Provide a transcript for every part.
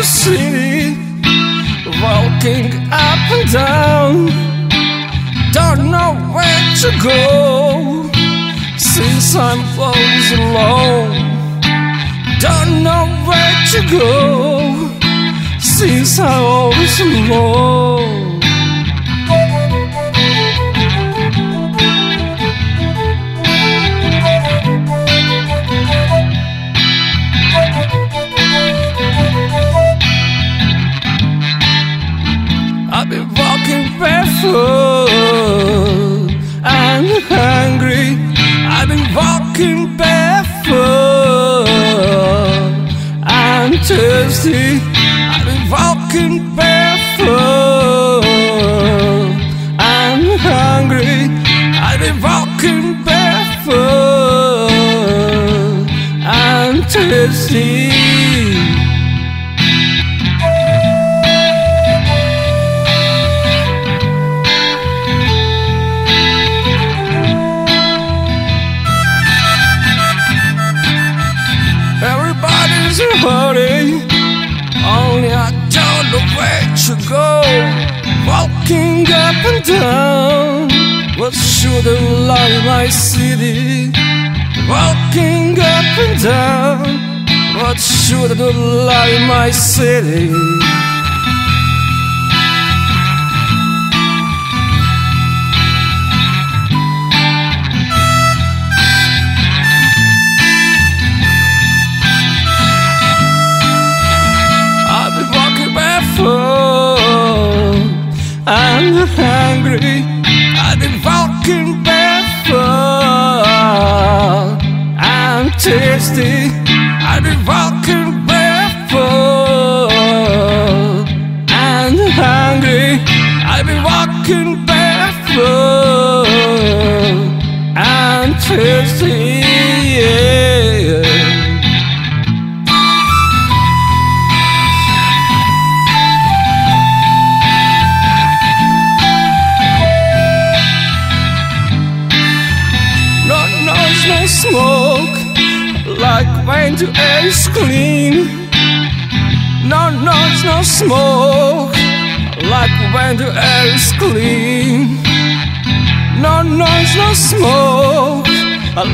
the city, walking up and down. Don't know where to go since I'm always alone. Don't know where to go since I'm always alone. Barefoot and hungry. I've been walking barefoot and thirsty. I've been walking barefoot and hungry. I've been walking barefoot and thirsty. Hurting, only I don't know where to go. Walking up and down, what should I love my city? Walking up and down, what should I do love my city? Walking barefoot and thirsty. When the air is clean. No noise, no smoke, like when the air is clean. No noise, no smoke,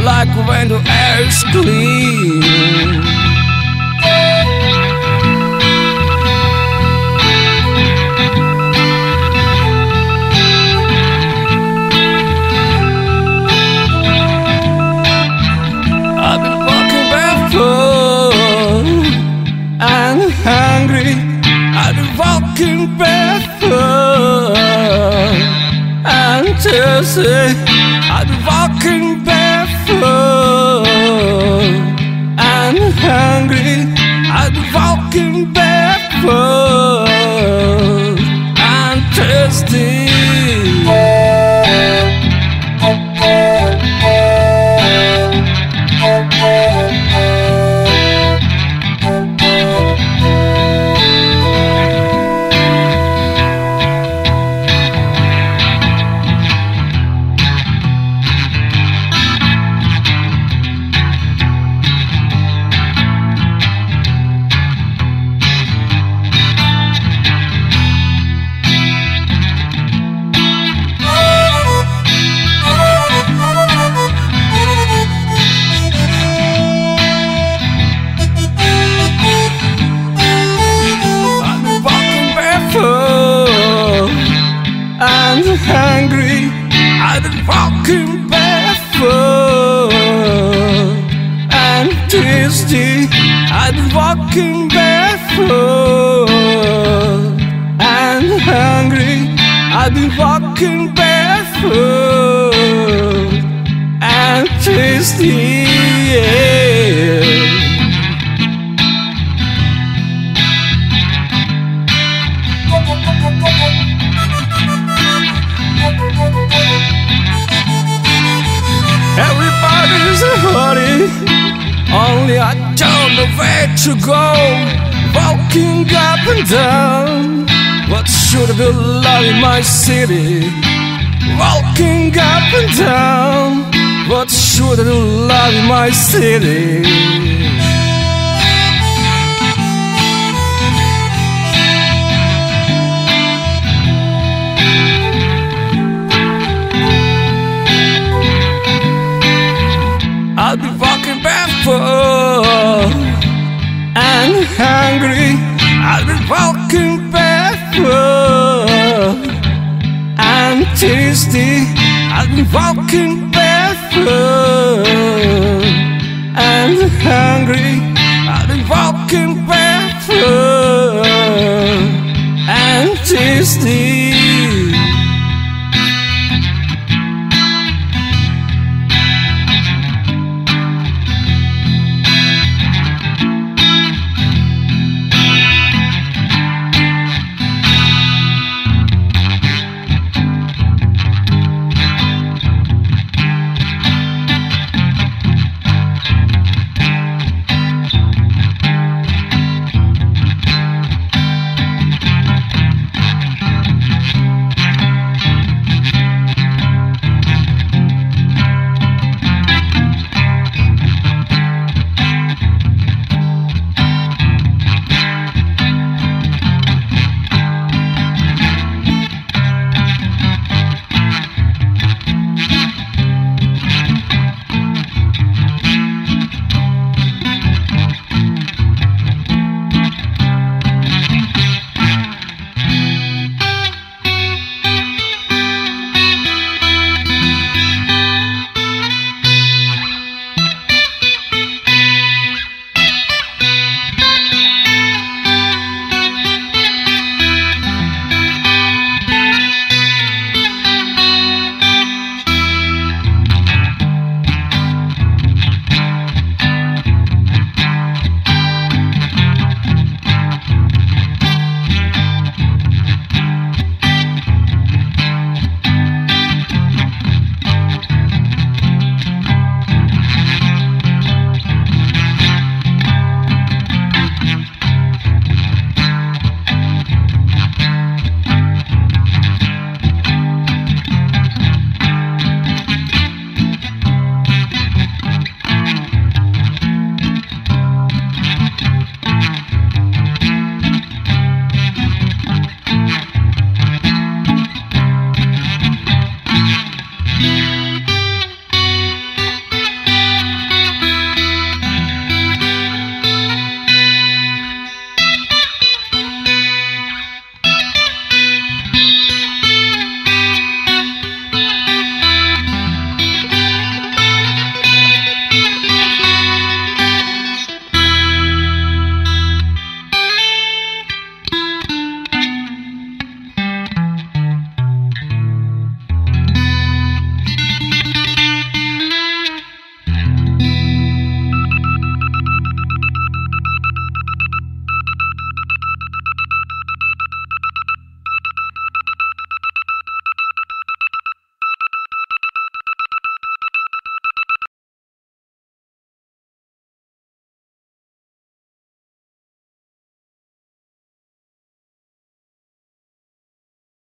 like when the air is clean. Thirsty. And hungry. I've been walking barefoot and thirsty. Yeah. Everybody's hurting, only I don't know where to go. Walking up and down, what should I do love in my city? Walking up and down, what should I do love in my city? Thirsty. I've been walking barefoot and hungry.